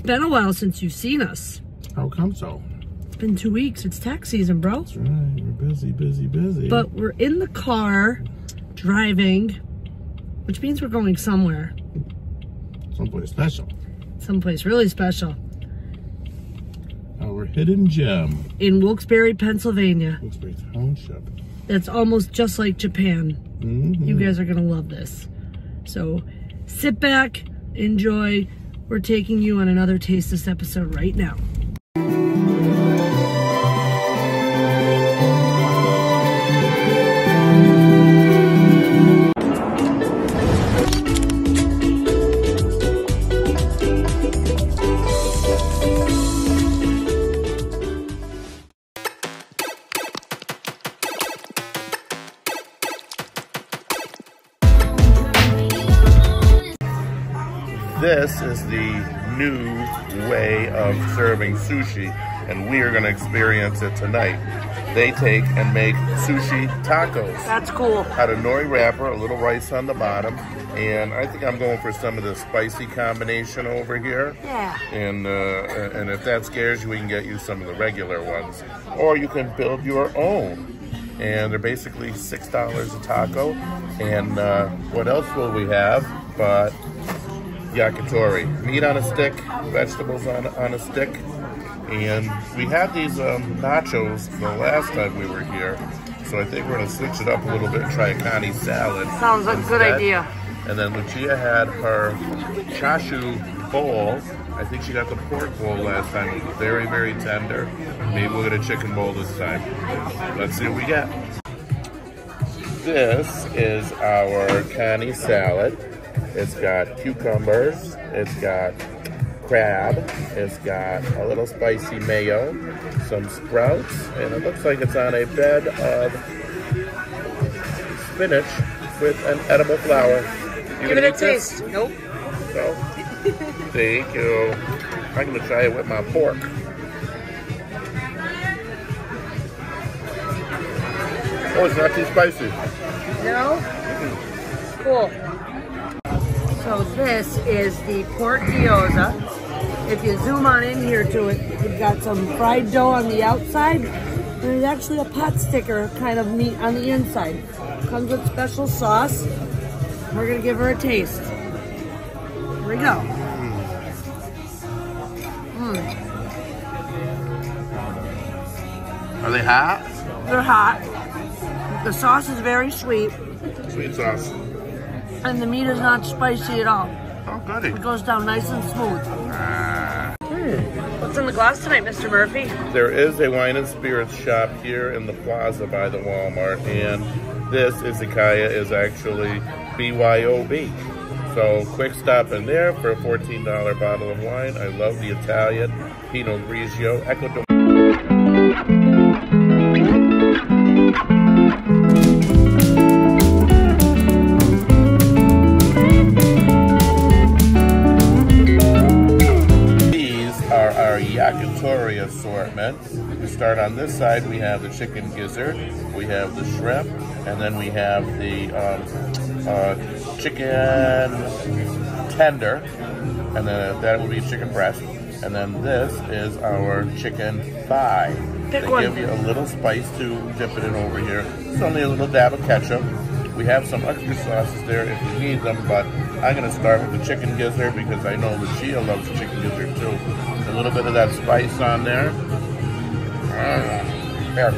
It's been a while since you've seen us. How come so? It's been two weeks. It's tax season, bro. That's right. We're busy, busy, busy. But we're in the car driving, which means we're going somewhere. someplace special. Someplace really special. Our hidden gem, In Wilkes-Barre, Pennsylvania. Wilkes-Barre Township. That's almost just like Japan. Mhm. You guys are gonna love this. So sit back, enjoy. We're taking you on another Taste This episode right now. New way of serving sushi, and we are going to experience it tonight. They take and make sushi tacos That's cool. out of nori wrapper, a little rice on the bottom, and I think I'm going for some of the spicy combination over here. Yeah. And uh, and if that scares you, we can get you some of the regular ones, or you can build your own. And they're basically six dollars a taco. And uh, what else will we have? But yakitori, meat on a stick, vegetables on on a stick, and we had these um, nachos the last time we were here. So I think we're gonna switch it up a little bit and try a kani salad. Sounds like a good idea. And then Lucia had her chashu bowl. I think she got the pork bowl last time. It was very, very tender. Maybe we'll get a chicken bowl this time. Let's see what we get. This is our kani salad. It's got cucumbers. It's got crab. It's got a little spicy mayo, some sprouts, and it looks like it's on a bed of spinach with an edible flower. You Give it a eat this? taste. Nope. No. Thank you. I'm gonna try it with my pork. Oh, it's not too spicy. No? Cool. So this is the pork gyoza. If you zoom on in here to it, you've got some fried dough on the outside. and There's actually a pot sticker kind of meat on the inside. Comes with special sauce. We're gonna give her a taste. Here we go. Mm. Are they hot? They're hot. The sauce is very sweet, Sweet sauce. And the meat is not spicy at all. Oh, goody. It goes down nice and smooth. Ah. What's in the glass tonight, Mr. Murphy? There is a wine and spirits shop here in the plaza by the Walmart, and this Izakaya is actually BYOB. So quick stop in there for a $14 bottle of wine. I love the Italian Pinot Grigio Ecuador. Start on this side, we have the chicken gizzard, we have the shrimp, and then we have the um, uh, chicken tender, and then that would be chicken breast. And then this is our chicken thigh. Pick they one. give you a little spice to dip it in over here. It's only a little dab of ketchup. We have some extra sauces there if you need them, but I'm going to start with the chicken gizzard because I know Lucia loves chicken gizzard too. A little bit of that spice on there. There.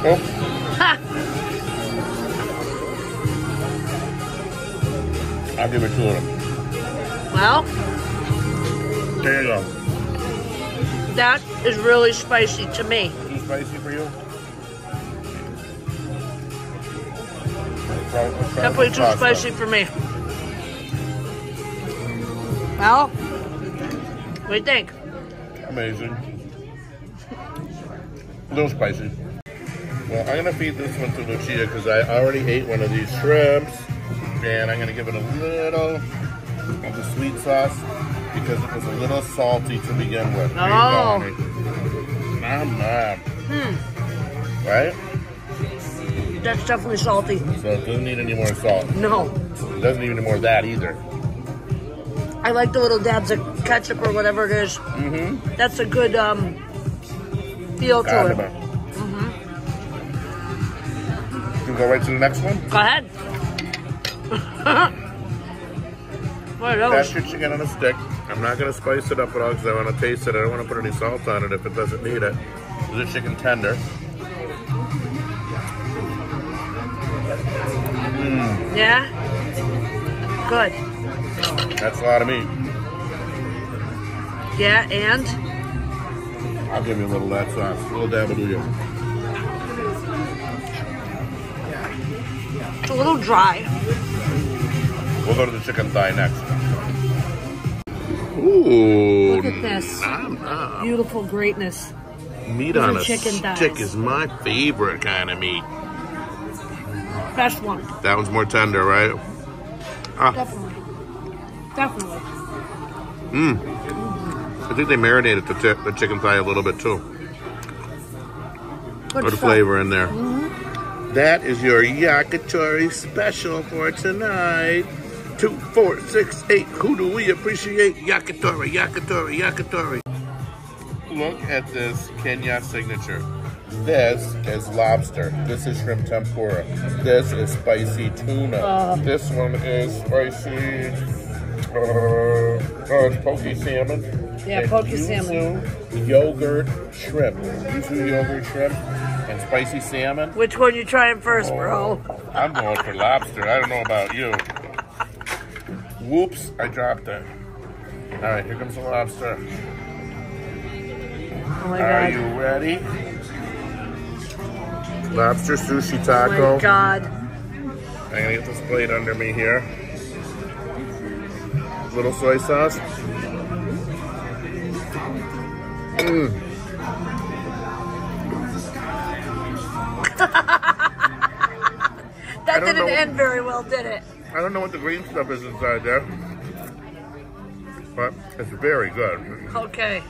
Oh, I'll give it to him. Well, There you go. that is really spicy to me. Too spicy for you? Try- let's Definitely too spicy for me. Well, what do you think? Amazing. A little spicy. Well, I'm gonna feed this one to Lucia because I already ate one of these shrimps, and I'm gonna give it a little of the sweet sauce because it was a little salty to begin with. There you go, Oh. Nom nom. Hmm, Right? that's definitely salty. So it doesn't need any more salt. No. It doesn't need any more of that either. I like the little dabs of ketchup or whatever it is. Mm-hmm. That's a good um, feel to it. Condiment. You can go right to the next one. Go ahead. what are That's those? your chicken on a stick. I'm not gonna spice it up at all because I want to taste it. I don't want to put any salt on it if it doesn't need it. This is chicken tender. Yeah? Good. That's a lot of meat. Yeah, and? I'll give you a little of that sauce. A little dab do you. It's a little dry. We'll go to the chicken thigh next. Ooh. Look at this. nom, nom. Beautiful greatness. Meat These on a chicken thighs. is my favorite kind of meat. Best one. That one's more tender, right? Ah, Definitely. Definitely. Mmm. I think they marinated the, the chicken thigh a little bit too. Good stuff. flavor in there. That is your yakitori special for tonight. Two, four, six, eight. Who do we appreciate? Yakitori, yakitori, yakitori. Look at this Kinya signature. This is lobster. This is shrimp tempura. This is spicy tuna. Uh. this one is spicy. Uh, oh, it's poke salmon. Yeah, And poke salmon. Yogurt shrimp. Yuzu yogurt shrimp and spicy salmon. Which one you trying first, bro? I'm going for lobster. I don't know about you. Whoops, I dropped it. All right, here comes the lobster. Oh my Are god. you ready? Lobster sushi taco. Oh my god. I'm gonna get this plate under me here. Little soy sauce. Mm. That didn't know. end very well, did it? I don't know what the green stuff is inside there, but it's very good. Okay.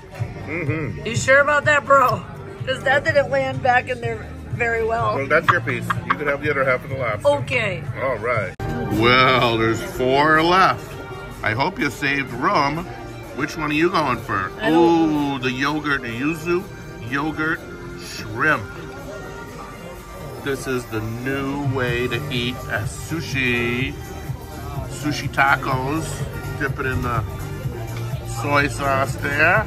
Mm-hmm. You sure about that, bro? Because that didn't land back in there very Well, well. that's your piece. You can have the other half of the lobster. Okay. All right. Well, there's four left. I hope you saved room. Which one are you going for? Oh, the yogurt, the yuzu yogurt shrimp. This is the new way to eat a sushi. Sushi tacos. Dip it in the soy sauce there.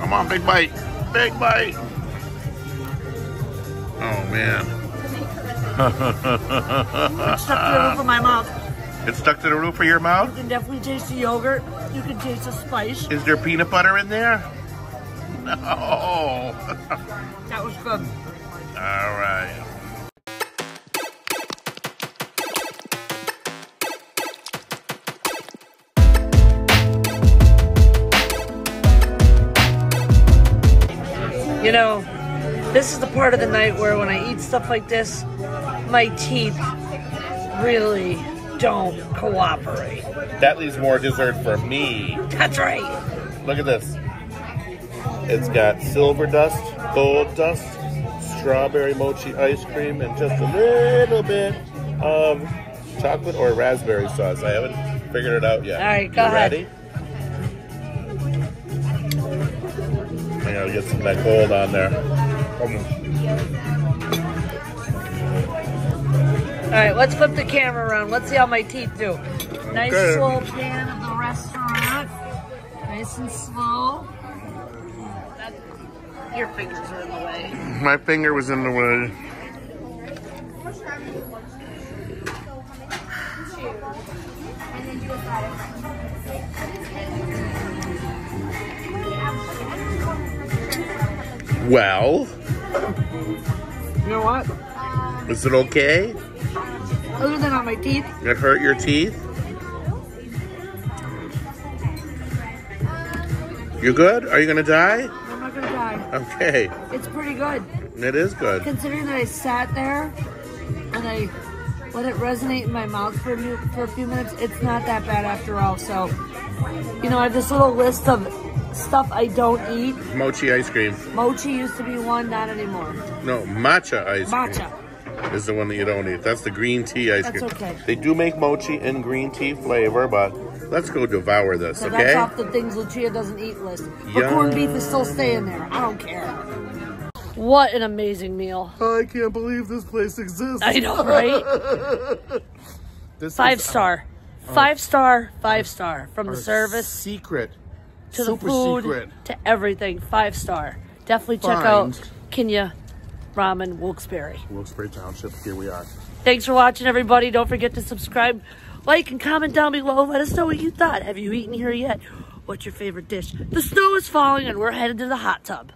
Come on, big bite. Big bite. Oh, man. Stuck to the roof of my mouth. It's stuck to the roof of your mouth? You can definitely taste the yogurt. You can taste the spice. Is there peanut butter in there? No. That was good. All right. You know, this is the part of the night where when I eat stuff like this, my teeth really don't cooperate. That leaves more dessert for me. That's right. Look at this. It's got silver dust, gold dust, strawberry mochi ice cream, and just a little bit of chocolate or raspberry sauce. I haven't figured it out yet. All right, go You ahead. Ready? I gotta get some of that gold on there. Right, let's flip the camera around. Let's see how my teeth do. Nice Okay. slow pan of the restaurant. Nice and slow. That, your fingers are in the way. My finger was in the way. Well, You know what? is it okay? Other than on my teeth, It hurt your teeth? You're good? Are you gonna die? I'm not gonna die. Okay, It's pretty good. it is good. Considering that I sat there and I let it resonate in my mouth for a, few, for a few minutes, it's not that bad after all. So, you know, I have this little list of stuff I don't eat. Mochi ice cream. Mochi used to be one, not anymore. No, matcha ice cream. Matcha. Is the one that you don't eat. That's the green tea ice That's cream. okay. They do make mochi in green tea flavor, but let's go devour this, So okay? that's off the things Lucia doesn't eat list. But Yum. corned beef is still staying there. I don't care. What an amazing meal. I can't believe this place exists. I know, right? This Five is, uh, star. Five star, five star. From the service secret to the super food secret. to everything. Five star. Definitely check out Kinya Ramen Wilkes-Barre. Wilkes-Barre Township. Here we are. Thanks for watching, everybody. Don't forget to subscribe, like, and comment down below. Let us know what you thought. Have you eaten here yet? What's your favorite dish? The snow is falling, and we're headed to the hot tub.